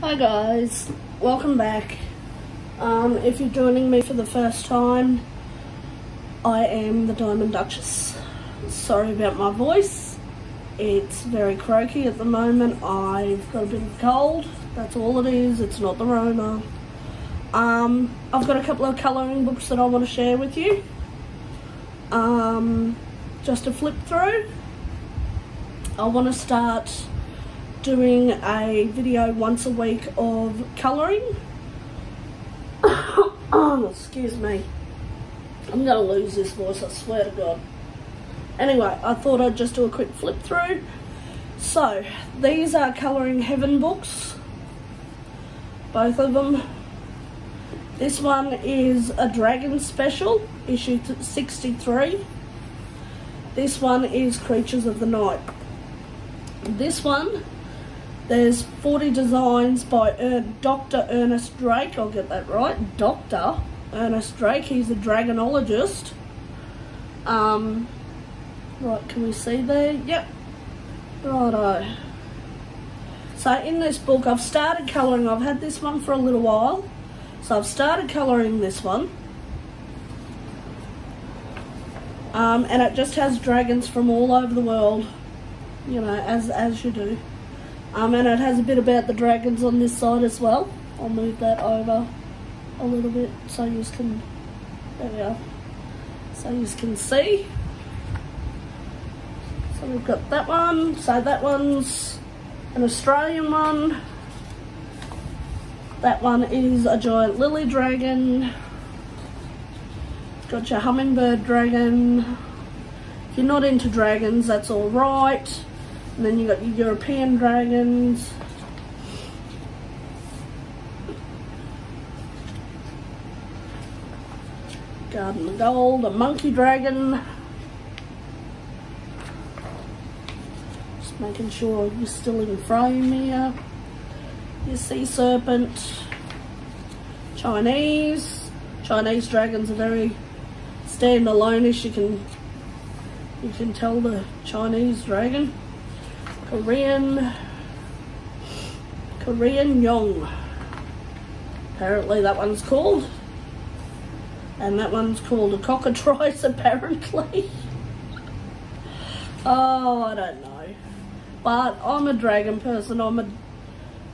Hi guys, welcome back. Um, if you're joining me for the first time, I am the Diamond Duchess. Sorry about my voice. It's very croaky at the moment. I've got a bit of a cold. That's all it is. It's not the Rona. Um, I've got a couple of colouring books that I want to share with you. Um, just to flip through. I want to start doing a video once a week of colouring. oh, excuse me. I'm going to lose this voice, I swear to God. Anyway, I thought I'd just do a quick flip through. So, these are Colouring Heaven books. Both of them. This one is a Dragon Special, issue 63. This one is Creatures of the Night. This one, there's 40 designs by er Dr. Ernest Drake. I'll get that right. Dr. Ernest Drake. He's a dragonologist. Um, right, can we see there? Yep. Righto. So in this book, I've started colouring. I've had this one for a little while. So I've started colouring this one. Um, and it just has dragons from all over the world you know, as as you do. Um, and it has a bit about the dragons on this side as well. I'll move that over a little bit so you can, there we are, so you can see. So we've got that one, so that one's an Australian one. That one is a giant lily dragon. Got your hummingbird dragon. If you're not into dragons, that's all right. And then you got European dragons. Garden of Gold, a monkey dragon. Just making sure you're still in frame here. Your sea serpent. Chinese. Chinese dragons are very standalone-ish. You can you can tell the Chinese dragon. Korean, Korean Yong. Apparently that one's called. And that one's called a cockatrice apparently. oh, I don't know. But I'm a dragon person. I'm a,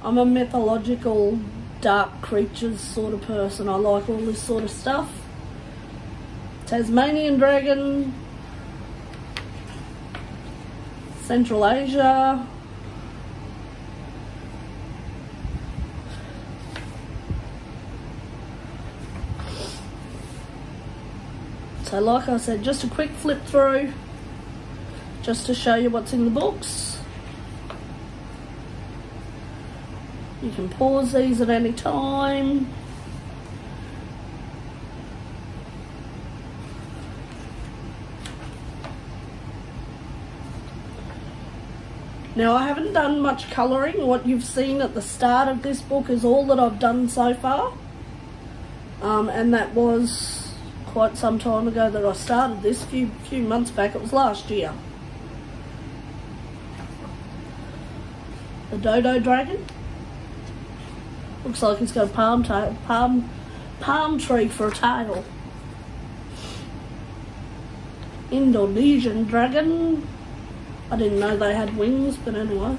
I'm a mythological dark creatures sort of person. I like all this sort of stuff. Tasmanian dragon, Central Asia. So like I said, just a quick flip through, just to show you what's in the books. You can pause these at any time. Now I haven't done much colouring. What you've seen at the start of this book is all that I've done so far. Um, and that was quite some time ago that I started this, a few few months back. It was last year. The Dodo Dragon. Looks like he's got a palm, palm, palm tree for a tail. Indonesian Dragon. I didn't know they had wings, but anyway.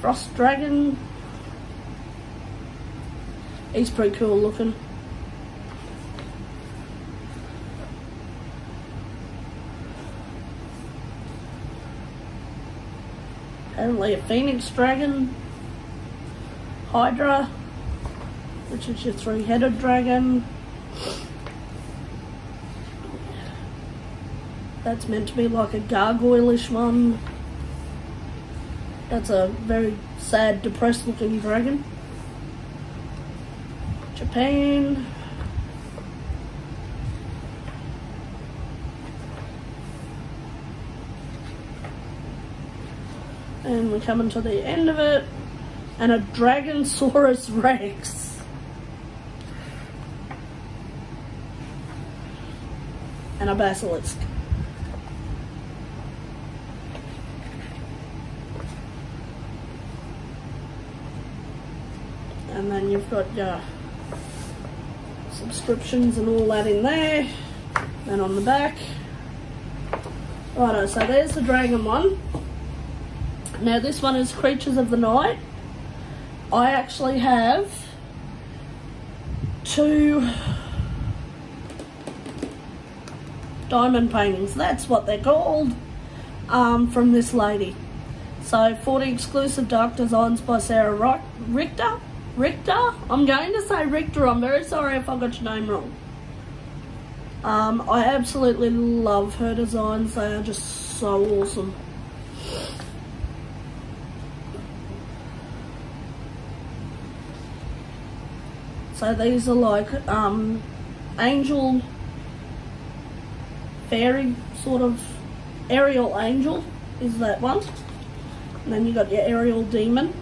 Frost Dragon. He's pretty cool looking. Apparently a Phoenix Dragon. Hydra, which is your three-headed dragon. That's meant to be like a gargoyle-ish one. That's a very sad, depressed looking dragon. Japan. And we're coming to the end of it. And a Dragonsaurus Rex. And a Basilisk. And then you've got your subscriptions and all that in there. And on the back. Righto, so there's the dragon one. Now this one is Creatures of the Night. I actually have two diamond paintings. That's what they're called um, from this lady. So 40 exclusive dark designs by Sarah Richter. Richter? I'm going to say Richter. I'm very sorry if I got your name wrong. Um, I absolutely love her designs. They are just so awesome. So these are like um, angel, fairy sort of, aerial angel is that one. And then you got your aerial demon.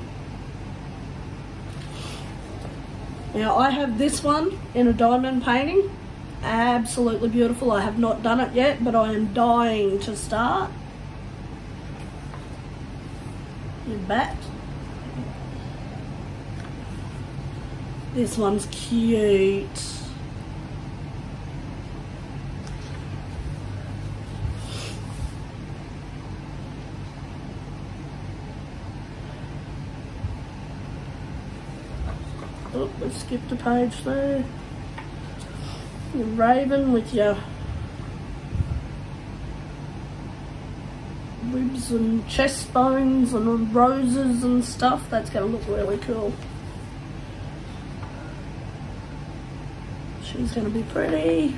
Now I have this one in a diamond painting. Absolutely beautiful. I have not done it yet, but I am dying to start. Your bat. This one's cute. Oh, we skipped a page there. Your raven with your ribs and chest bones and roses and stuff. That's going to look really cool. She's going to be pretty.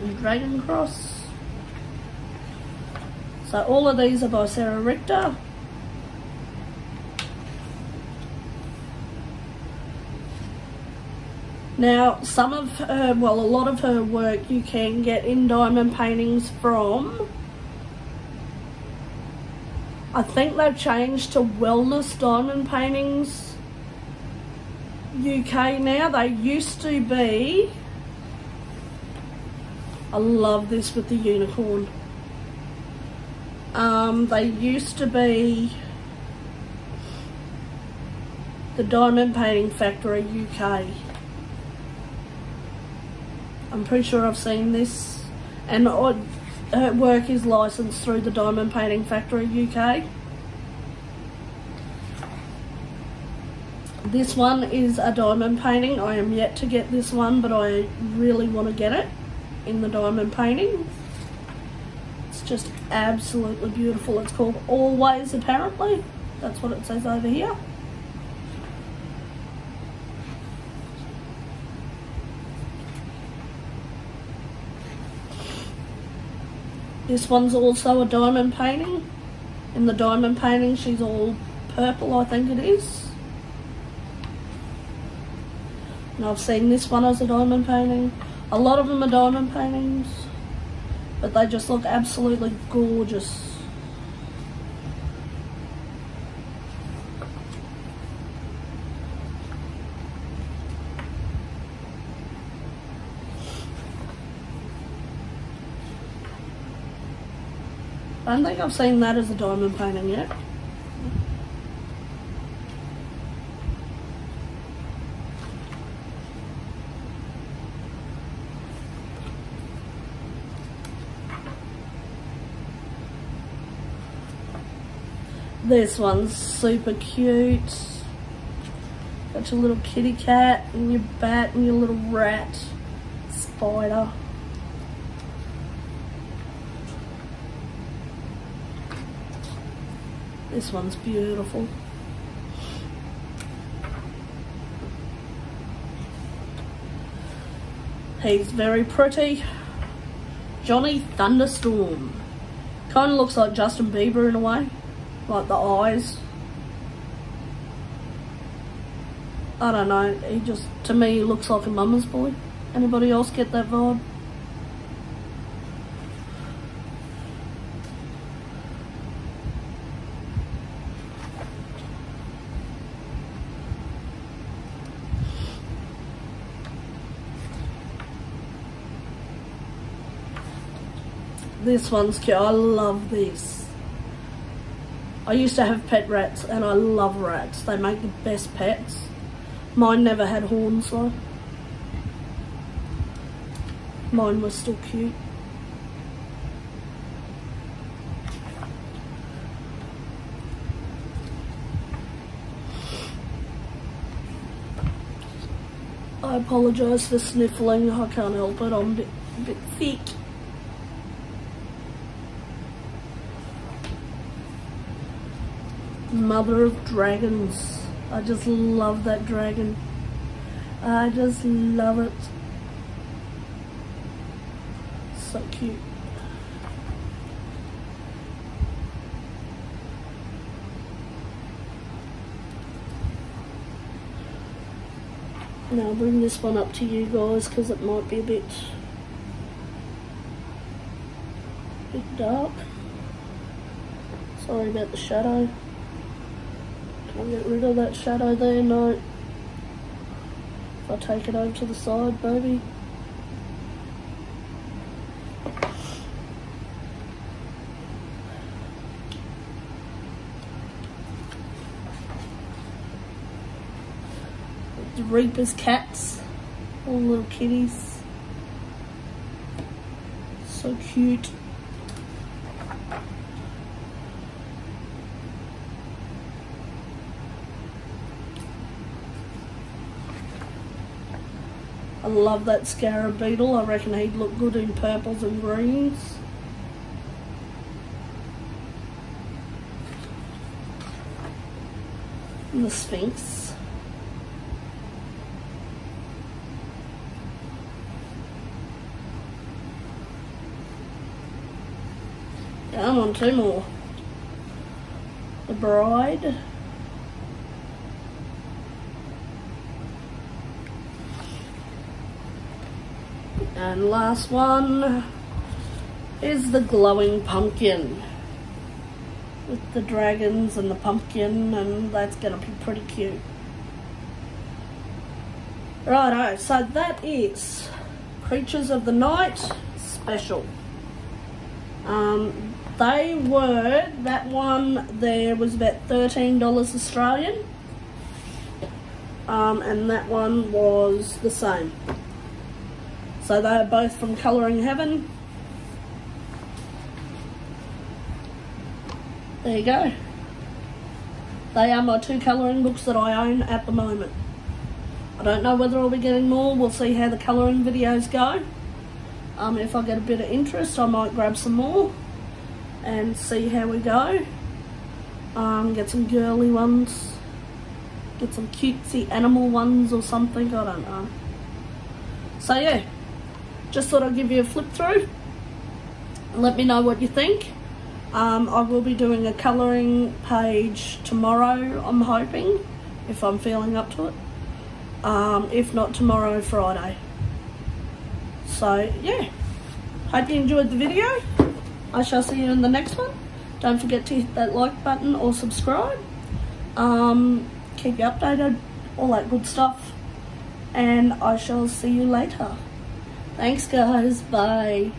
And Dragon Cross. So all of these are by Sarah Richter. Now, some of her, well, a lot of her work you can get in diamond paintings from. I think they've changed to wellness diamond paintings UK now. They used to be, I love this with the unicorn. Um, they used to be the Diamond Painting Factory UK. I'm pretty sure I've seen this and her work is licensed through the Diamond Painting Factory UK. This one is a diamond painting. I am yet to get this one, but I really want to get it in the diamond painting. It's just absolutely beautiful. It's called Always, apparently. That's what it says over here. This one's also a diamond painting. In the diamond painting, she's all purple, I think it is. And I've seen this one as a diamond painting. A lot of them are diamond paintings, but they just look absolutely gorgeous. I don't think I've seen that as a diamond painting yet. This one's super cute. Got your little kitty cat and your bat and your little rat spider. This one's beautiful. He's very pretty. Johnny Thunderstorm. Kind of looks like Justin Bieber in a way like the eyes. I don't know, he just, to me, looks like a mama's boy. Anybody else get that vibe? This one's cute. I love this. I used to have pet rats and I love rats. They make the best pets. Mine never had horns though. Mine was still cute. I apologise for sniffling, I can't help it, I'm a bit, a bit thick. Mother of Dragons. I just love that dragon. I just love it. So cute. Now I'll bring this one up to you guys because it might be a bit, bit dark. Sorry about the shadow. Can I get rid of that shadow there? No. If I take it over to the side, baby. The Reaper's cats, all little kitties. So cute. I love that scarab beetle. I reckon he'd look good in purples and greens. And the Sphinx. Come on, two more. The Bride. And last one is the glowing pumpkin with the dragons and the pumpkin and that's gonna be pretty cute. Righto, so that is Creatures of the Night special. Um, they were, that one there was about $13 Australian. Um, and that one was the same. So they are both from Colouring Heaven. There you go. They are my two colouring books that I own at the moment. I don't know whether I'll be getting more. We'll see how the colouring videos go. Um, if I get a bit of interest, I might grab some more and see how we go. Um, get some girly ones. Get some cutesy animal ones or something. I don't know. So yeah. Just thought I'd give you a flip through. Let me know what you think. Um, I will be doing a colouring page tomorrow, I'm hoping, if I'm feeling up to it. Um, if not tomorrow, Friday. So, yeah. Hope you enjoyed the video. I shall see you in the next one. Don't forget to hit that like button or subscribe. Um, keep you updated, all that good stuff. And I shall see you later. Thanks guys, bye.